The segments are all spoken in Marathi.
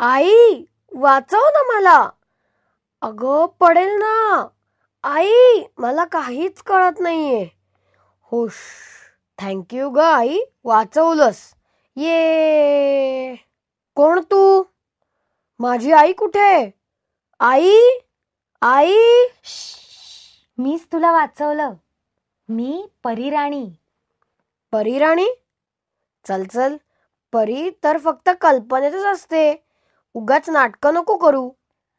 आई वाचव ना मला. अगं पडेल ना. आई मला काहीच कळत नाहीये. हुश. थँक्यू ग आई वाचवलंस. ये. कोण तू? माझी आई कुठे? आई? आई? मीच तुला वाचवलं. मी परीराणी परीराणी चल चल. परी तर फक्त कल्पनेतच असते. उगाच नाटकं नको करू.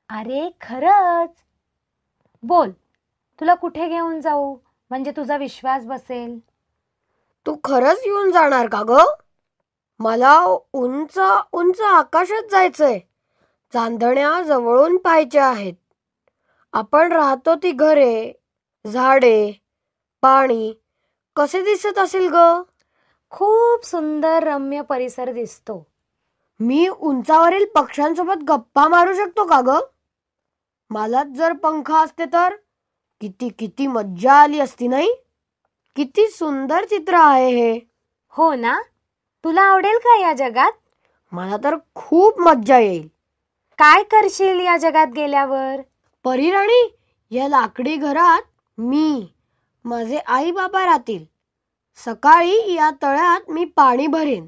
अरे खरंच? बोल तुला कुठे घेऊन जाऊ? म्हणजे तुझा विश्वास बसेल. तू खरंच येऊन जाणार का ग? मला उंच उंच आकाशात जायचंय. चांदण्या जवळून पाहायच्या आहेत. आपण राहतो ती घरे झाडे पाणी. कसे दिसत असेल ग? खूप सुंदर रम्य परिसर दिसतो. मी उंचावरील पक्ष्यांसोबत गप्पा मारू शकतो का ग? मलाच जर पंख असते तर? किती किती मज्जा आली असती नाही? किती सुंदर चित्र आहे हे. हो ना? तुला आवडेल का या जगात? मला तर खूप मज्जा येईल. काय करशील या जगात गेल्यावर? परीराणी या लाकडी घरात मी माझे आई बाबा राहतील. सकाळी या तळ्यात मी पाणी भरेन.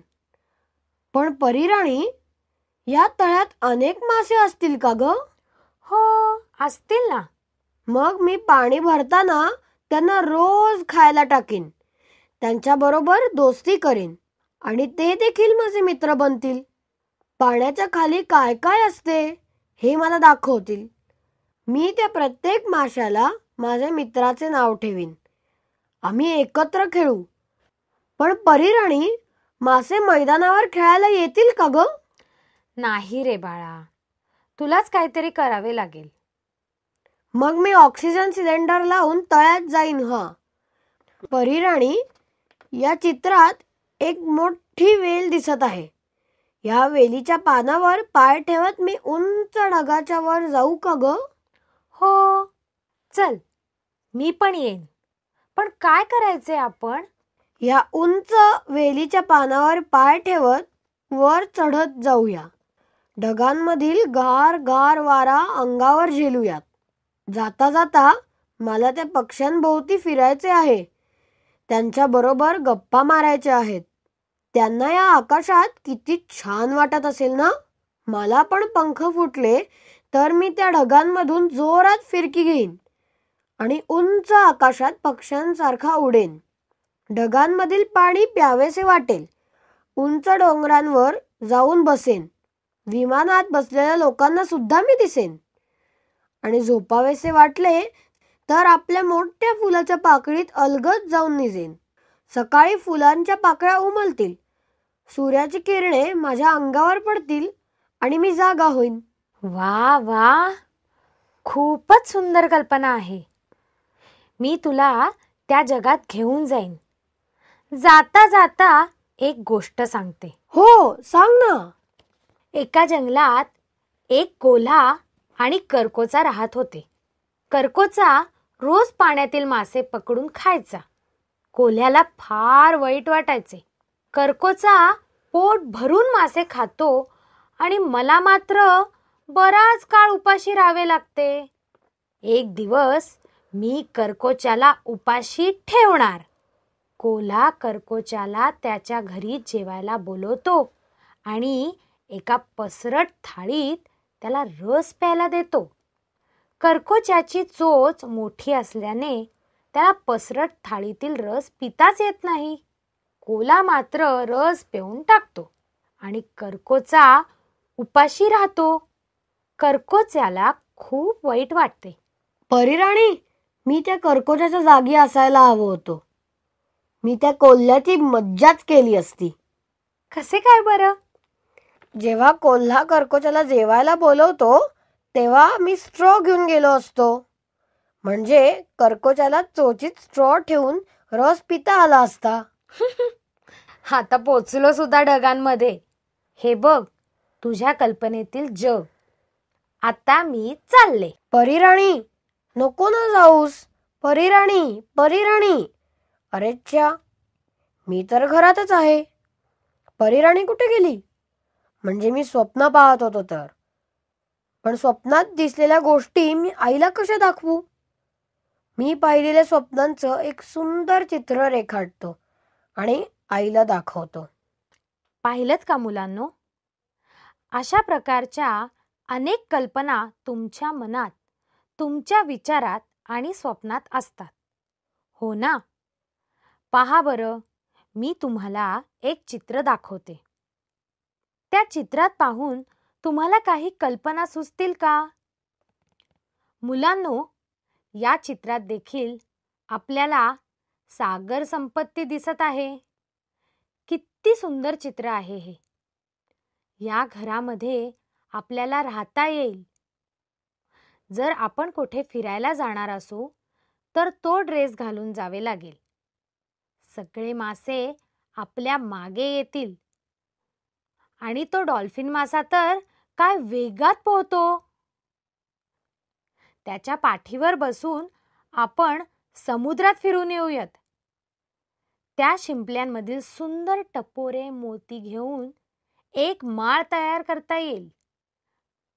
पण परीराणी या तळ्यात अनेक मासे असतील का ग? हो असतील ना. मग मी पाणी भरताना त्यांना रोज खायला टाकीन. त्यांच्याबरोबर दोस्ती करीन आणि ते देखील माझे मित्र बनतील. पाण्याच्या खाली काय काय असते हे मला दाखवतील. मी त्या प्रत्येक माशाला माझ्या मित्राचे नाव ठेवीन. आम्ही एकत्र खेळू. पण परीराणी मासे मैदानावर खेळायला येतील का ग? नाही रे बाळा. तुलाच काहीतरी करावे लागेल. मग मी ऑक्सिजन सिलेंडर लावून तळ्यात जाईन हा. परीराणी या चित्रात एक मोठी वेल दिसत आहे. या वेलीच्या पानावर पाय ठेवत मी उंच ढगाच्या वर जाऊ का ग? हो. चल मी पण येईन. पण काय करायचे आपण? या उंच वेलीच्या पानावर पाय ठेवत वर चढत जाऊया. ढगांमधील गार गार वारा अंगावर झेलूयात. जाता जाता मला त्या पक्ष्यांभोवती फिरायचे आहे. त्यांच्या बरोबर गप्पा मारायच्या आहेत. त्यांना या आकाशात किती छान वाटत असेल ना? मला पण पंख फुटले तर मी त्या ढगांमधून जोरात फिरकी घेईन आणि उंच आकाशात पक्ष्यांसारखा उडेन. ढगांमधील पाणी प्यावेसे वाटेल. उंच डोंगरांवर जाऊन बसेन. विमानात बसलेल्या लोकांना सुद्धा मी दिसेन. आणि झोपावेसे वाटले तर आपल्या मोठ्या फुलाच्या पाकळीत अलगद जाऊन निजेन. सकाळी फुलांच्या पाकळ्या उमलतील. सूर्याची किरणे माझ्या अंगावर पडतील आणि मी जागा होईन. वा वा. खूपच सुंदर कल्पना आहे. मी तुला त्या जगात घेऊन जाईन. जाता जाता एक गोष्ट सांगते. हो सांग ना. एका जंगलात एक कोल्हा आणि करकोचा राहत होते. करकोचा रोज पाण्यातील मासे पकडून खायचा. कोल्ह्याला फार वाईट वाटायचे. करकोचा पोट भरून मासे खातो आणि मला मात्र बराच काळ उपाशी राहावे लागते. एक दिवस मी करकोच्याला उपाशी ठेवणार. कोल्हा करकोच्याला त्याच्या घरी जेवायला बोलवतो आणि एका पसरट थाळीत त्याला रस प्यायला देतो. कर्कोच्याची चोच मोठी असल्याने त्याला पसरट थाळीतील रस पिताच येत नाही. कोला मात्र रस पिऊन टाकतो आणि कर्कोचा उपाशी राहतो. कर्कोच्याला खूप वाईट वाटते. परिराणी मी त्या कर्कोच्याच्या जागी असायला हवं होतो. मी त्या कोल्ह्याची मज्जाच केली असती. कसे काय बरं? जेव्हा कोल्हा कर्कोच्याला जेवायला बोलवतो तेव्हा मी स्ट्रॉ घेऊन गेलो असतो. म्हणजे कर्कोच्याला चोचीत स्ट्रॉ ठेवून रस पिता आला असता. आता पोचलो सुद्धा ढगांमध्ये. हे बघ तुझ्या कल्पनेतील जग. आता मी चालले. परिराणी नको ना जाऊस. परिराणी परिराणी. अरेच्या मी तर घरातच आहे. परीराणी कुठे गेली? म्हणजे मी स्वप्न पाहत होतो तर. पण स्वप्नात दिसलेल्या गोष्टी मी आईला कशा दाखवू? मी पाहिलेल्या स्वप्नांचं एक सुंदर चित्र रेखाटतो आणि आईला दाखवतो. पाहिलंच का मुलांनो? अशा प्रकारच्या अनेक कल्पना तुमच्या मनात तुमच्या विचारात आणि स्वप्नात असतात. हो ना? पहा बरं मी तुम्हाला एक चित्र दाखवते. त्या चित्रात पाहून तुम्हाला काही कल्पना सुचतील का? मुलांनो या चित्रात देखील आपल्याला सागर संपत्ती दिसत आहे. किती सुंदर चित्र आहे हे. या घरामध्ये आपल्याला राहता येईल. जर आपण कुठे फिरायला जाणार असू तर तो ड्रेस घालून जावे लागेल. सगळे मासे आपल्या मागे येतील. आणि तो डॉल्फिन मासा तर काय वेगात पोहतो? त्याच्या पाठीवर बसून आपण समुद्रात फिरून येऊयात. त्या शिंपल्यांमधील सुंदर टपोरे मोती घेऊन एक माळ तयार करता येईल.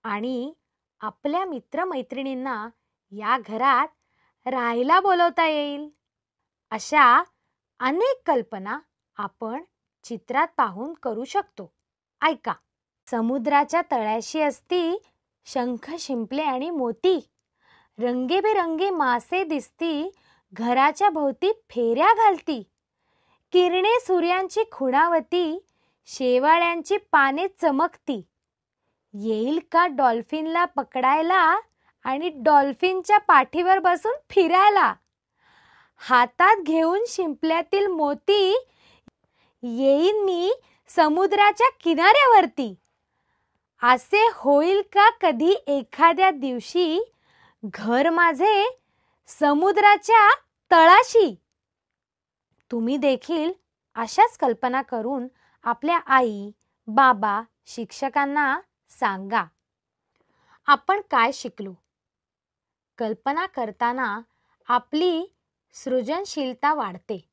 आणि आपल्या मित्रमैत्रिणींना या घरात राहायला बोलवता येईल. अशा अनेक कल्पना आपण चित्रात पाहून करू शकतो. ऐका समुद्राच्या तळ्याशी असती शंख शिंपले आणि मोती. रंगेबेरंगी मासे दिसती घराच्या भोवती फेऱ्या घालती. किरणे सूर्यांची खुणावती शेवाळ्यांची पाने चमकती. येईल का डॉल्फिनला पकडायला आणि डॉल्फिनच्या पाठीवर बसून फिरायला? हातात घेऊन शिंपल्यातील मोती येईन मी समुद्राच्या किनाऱ्यावरती. असे होईल का कधी एखाद्या दिवशी घर माझे समुद्राच्या तळाशी? तुम्ही देखील अशाच कल्पना करून आपल्या आई बाबा शिक्षकांना सांगा. आपण काय शिकलो? कल्पना करताना आपली सृजनशीलता वाढते.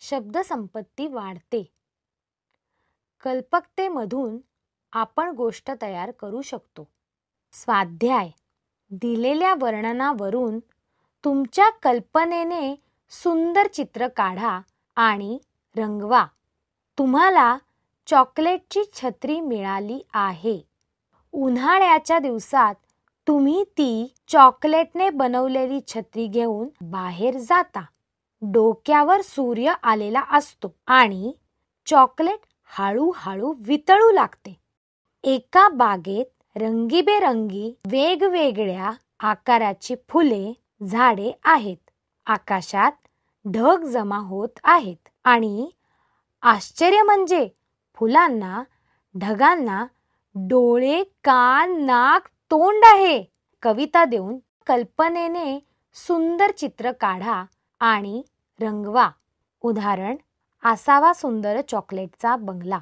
शब्दसंपत्ती वाढते. कल्पकतेमधून आपण गोष्ट तयार करू शकतो. स्वाध्याय. दिलेल्या वर्णनावरून तुमच्या कल्पनेने सुंदर चित्र काढा आणि रंगवा. तुम्हाला चॉकलेटची छत्री मिळाली आहे. उन्हाळ्याच्या दिवसात तुम्ही ती चॉकलेटने बनवलेली छत्री घेऊन बाहेर जाता. डोक्यावर सूर्य आलेला असतो आणि चॉकलेट हळूहळू वितळू लागते. एका बागेत रंगीबेरंगी वेगवेगळ्या आकाराची फुले झाडे आहेत. आकाशात ढग जमा होत आहेत आणि आश्चर्य म्हणजे फुलांना ढगांना डोळे कान नाक तोंड आहे. कविता देऊन कल्पनेने सुंदर चित्र काढा आणि रंगवा. उदाहरण असावा सुंदर चॉकलेटचा बंगला.